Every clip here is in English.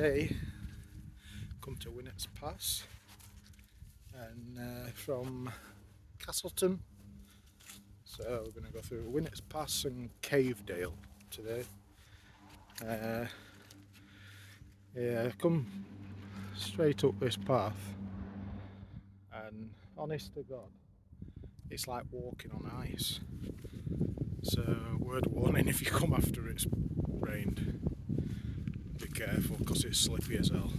today come to Winnats Pass. And uh, from Castleton. So we're going to go through Winnats Pass and Cave Dale today. Uh, yeah come straight up this path. And honest to god it's like walking on ice. So word warning if you come after it's rained be careful because it's slippy as hell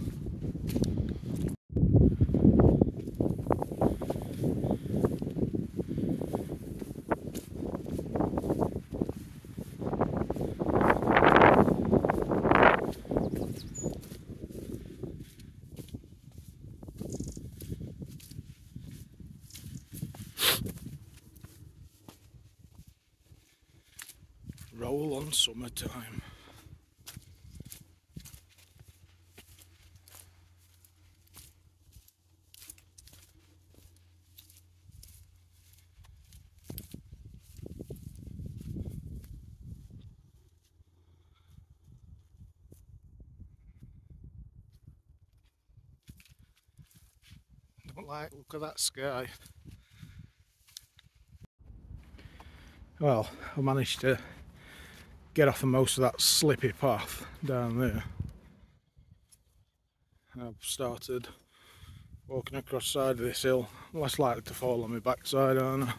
roll on summertime. Don't like look at that sky. Well, I managed to get off of most of that slippy path down there. I've started walking across side of this hill, less likely to fall on my backside, aren't I?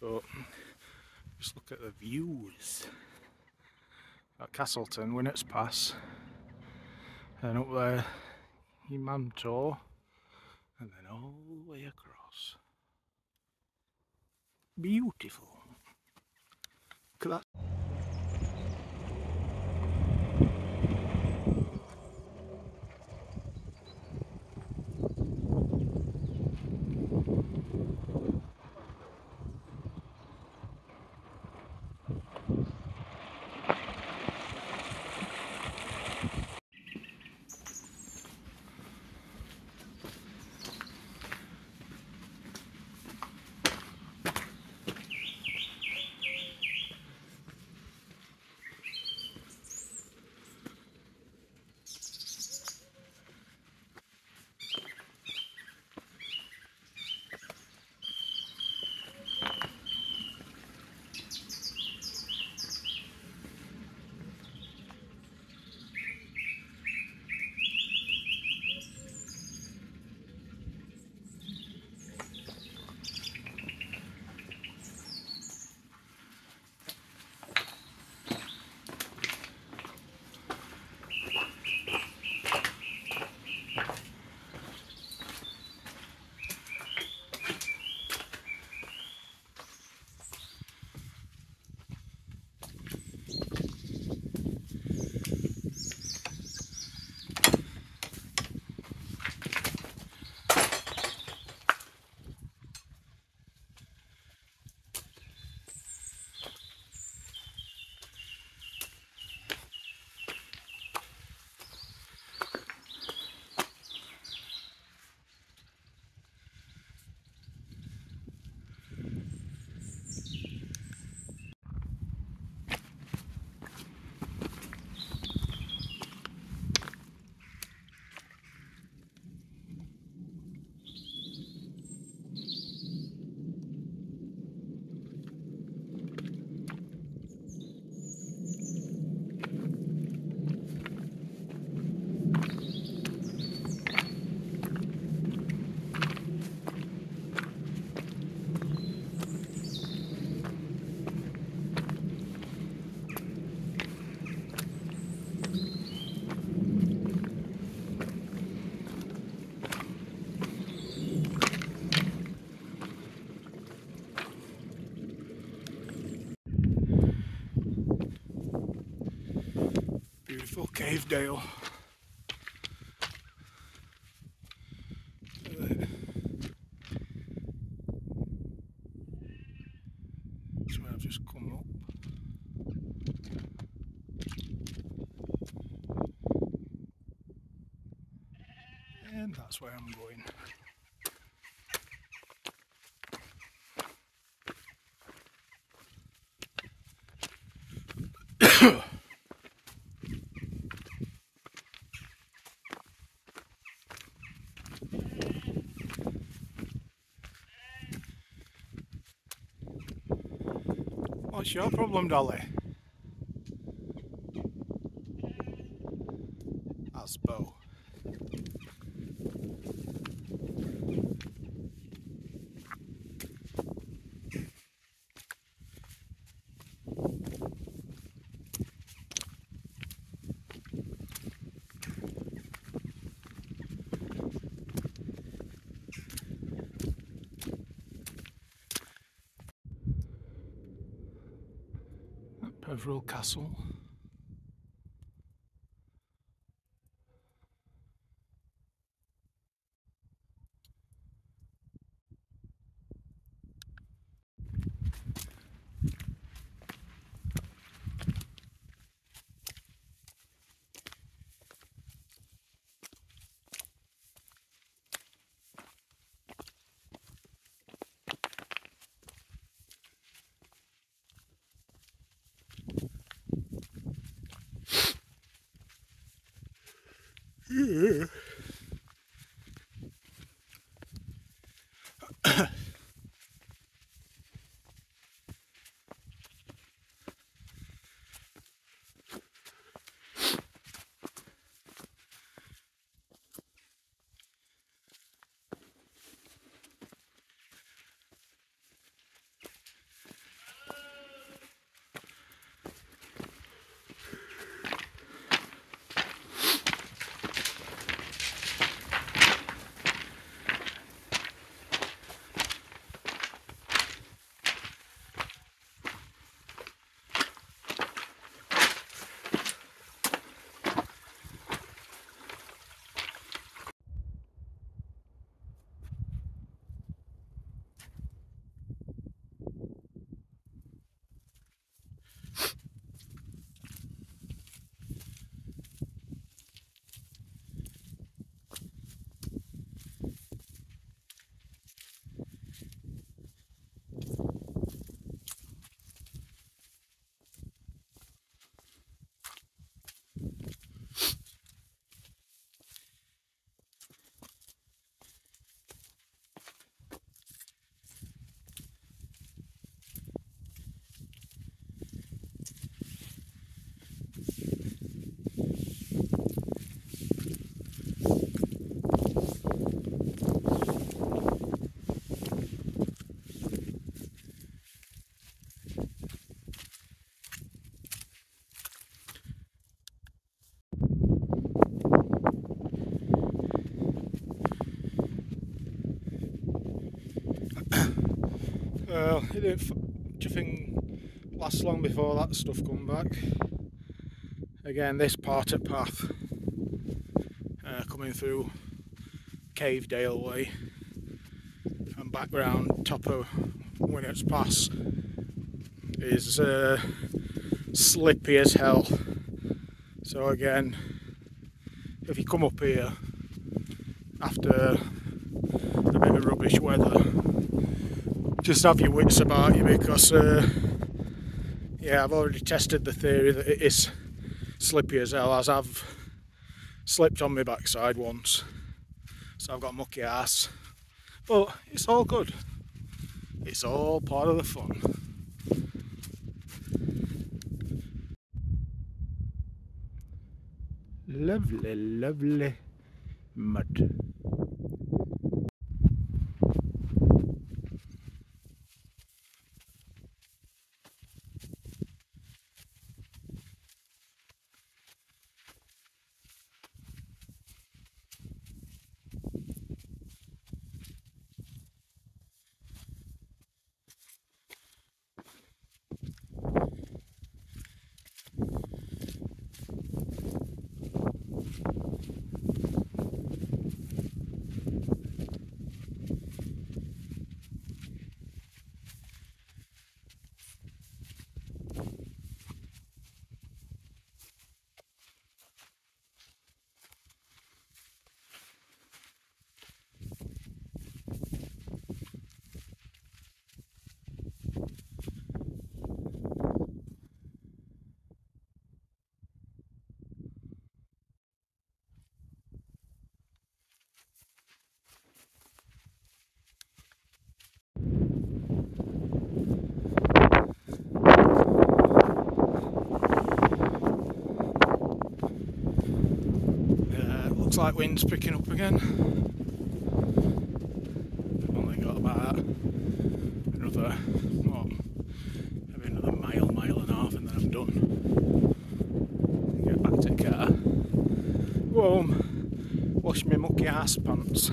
But just look at the views at Castleton, Winnats Pass, and up there, Imam Tor, and then all the way across. Beautiful. Look at that. Beautiful Cave Dale. That's where I've just come up. And that's where I'm going. What's your problem, Dolly? That's Bo. Peveril Castle. Yeah. It didn't, do you think last long before that stuff come back? Again, this part of path uh, coming through Cave Dale Way and back round top of Winnats Pass is uh, slippy as hell. So again, if you come up here after a bit of rubbish weather just have your wits about you because uh, yeah I've already tested the theory that it is slippy as hell as I've slipped on my backside once. So I've got mucky ass. But it's all good. It's all part of the fun. Lovely lovely mud like wind's picking up again. I've only got about another, what, maybe another mile, mile and a half, and then I'm done. Get back to the car. Home, wash my mucky ass pants.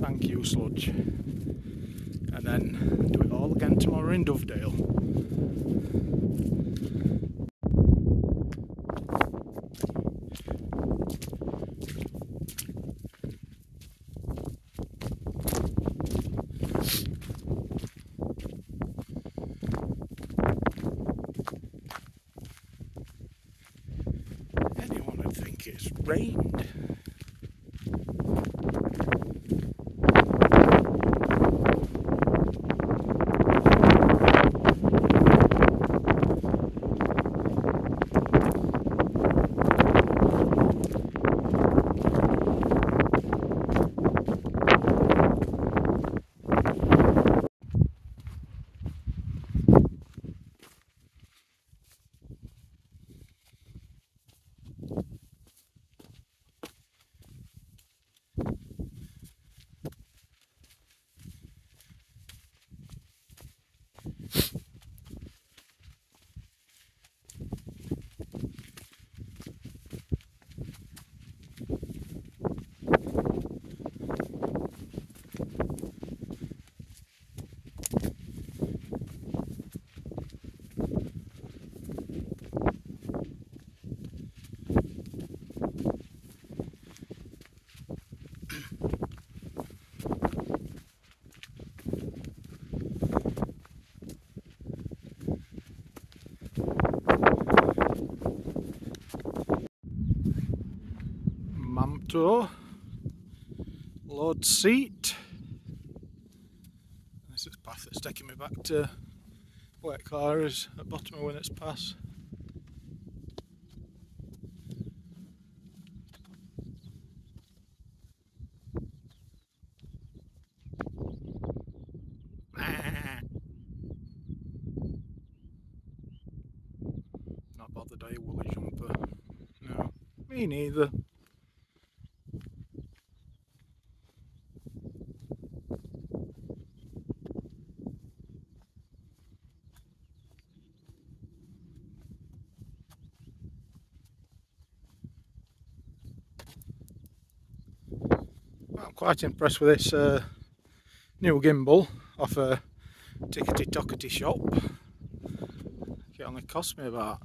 Thank you, sludge. And then do it all again tomorrow in Dovedale. Anyone would think it's rained. Mam Tor, Lord Seat. This is path that's taking me back to where Clara is at bottom of Winnats Pass. Not bothered, I woolly jumper. No, me neither. I'm quite impressed with this uh, new gimbal off a tickety tockety shop. It only cost me about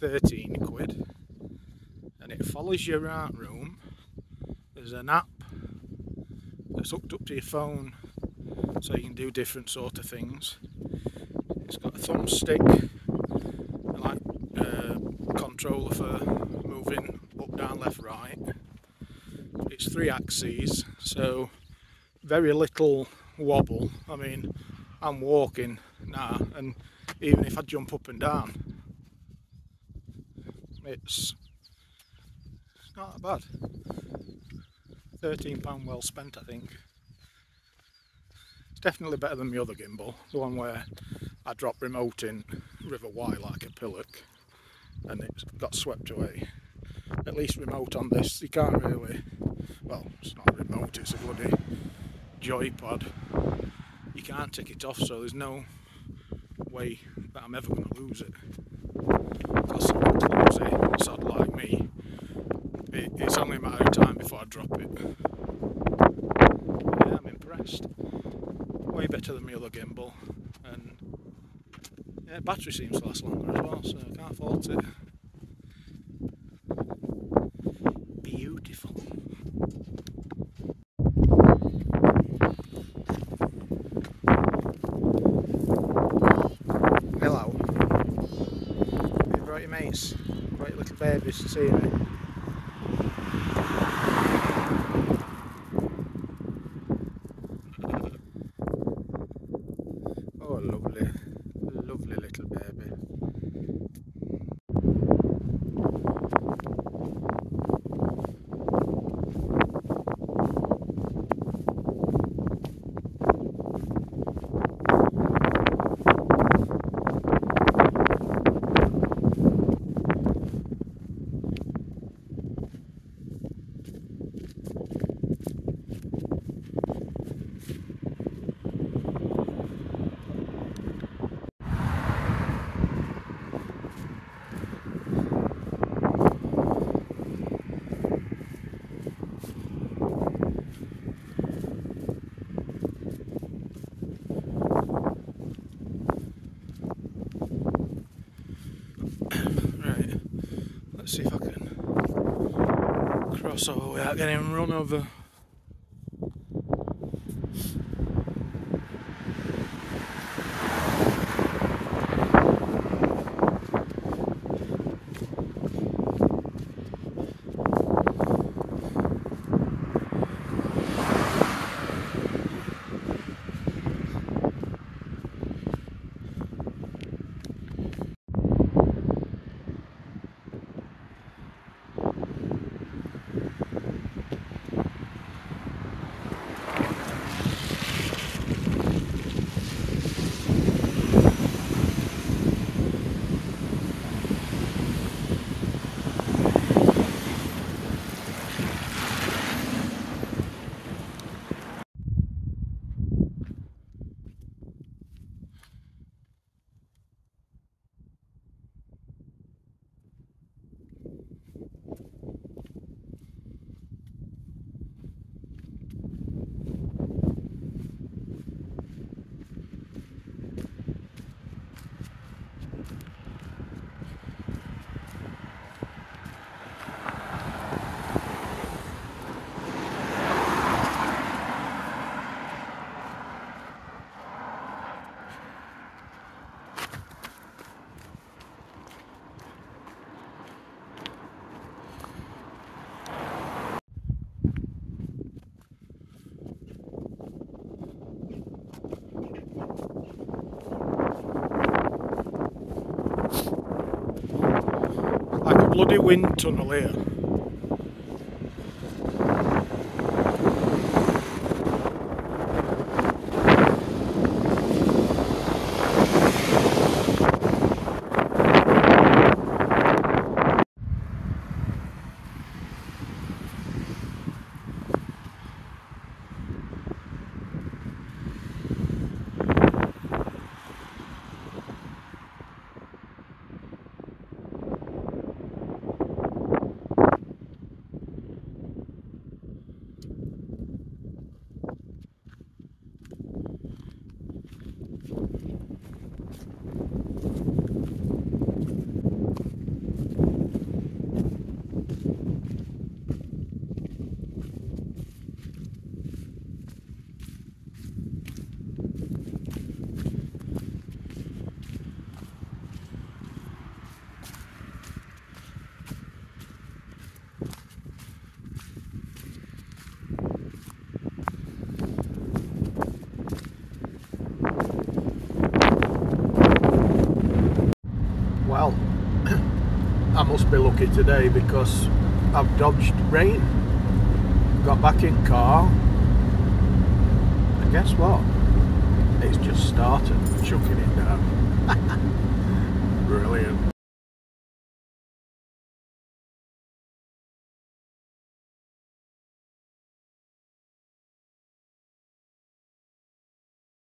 13 quid and it follows you around room. There's an app that's hooked up to your phone so you can do different sort of things. It's got a thumbstick, and like uh, controller for moving up, down, left, right it's three axes so very little wobble. I mean I'm walking now and even if I jump up and down it's, not bad. 13 pound well spent I think. It's definitely better than the other gimbal the one where I dropped remote in River Wye like a pillock and it got swept away. At least remote on this you can't really well it's not a remote it's a bloody joypod you can't take it off so there's no way that I'm ever going to lose it. Because someone clumsy sod like me. It, it's only a matter of time before I drop it. Yeah I'm impressed. Way better than my other gimbal and yeah battery seems to last longer as well so I can't fault it beautiful Hello. You brought your mates, your little babies to see me. So without getting run over. Wind tunnel here. Well, I must be lucky today because I've dodged rain, got back in car, and guess what? It's just started chucking it down.